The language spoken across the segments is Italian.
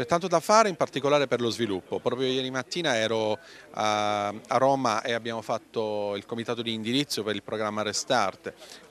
C'è tanto da fare in particolare per lo sviluppo. Proprio ieri mattina ero a, Roma e abbiamo fatto il comitato di indirizzo per il programma Restart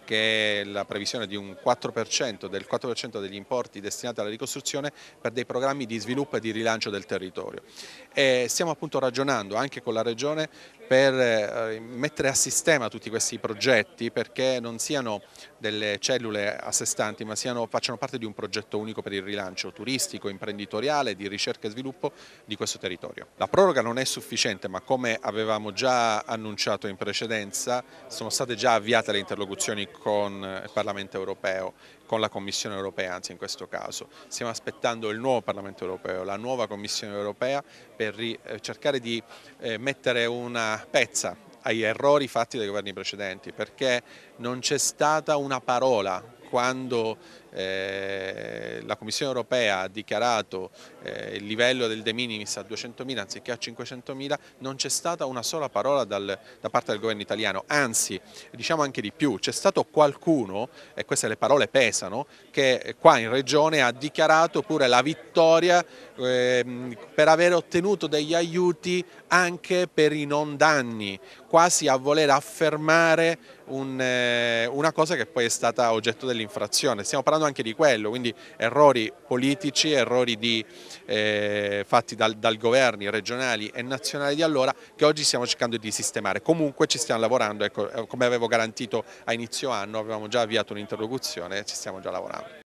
che è la previsione di un 4%, del 4% degli importi destinati alla ricostruzione per dei programmi di sviluppo e di rilancio del territorio. E stiamo appunto ragionando anche con la Regione per eh, mettere a sistema tutti questi progetti perché non siano delle cellule a sé stanti ma siano, facciano parte di un progetto unico per il rilancio turistico, imprenditoriale, di ricerca e sviluppo di questo territorio. La proroga non è sufficiente ma come avevamo già annunciato in precedenza sono state già avviate le interlocuzioni con il Parlamento europeo, con la Commissione europea anzi in questo caso. Stiamo aspettando il nuovo Parlamento europeo, la nuova Commissione europea per eh, cercare di eh, mettere una pezza agli errori fatti dai governi precedenti perché non c'è stata una parola quando eh, la Commissione europea ha dichiarato eh, il livello del de minimis a 200.000 anziché a 500.000 non c'è stata una sola parola dal, da parte del governo italiano, anzi diciamo anche di più, c'è stato qualcuno, e queste le parole pesano, che qua in regione ha dichiarato pure la vittoria eh, per aver ottenuto degli aiuti anche per i non danni, quasi a voler affermare un, eh, una cosa che poi è stata oggetto dell'infrazione. Stiamo parlando anche di quello, quindi errori politici, errori di, eh, fatti dal, dal governi regionali e nazionali di allora che oggi stiamo cercando di sistemare. Comunque ci stiamo lavorando, ecco, come avevo garantito a inizio anno, avevamo già avviato un'interlocuzione e ci stiamo già lavorando.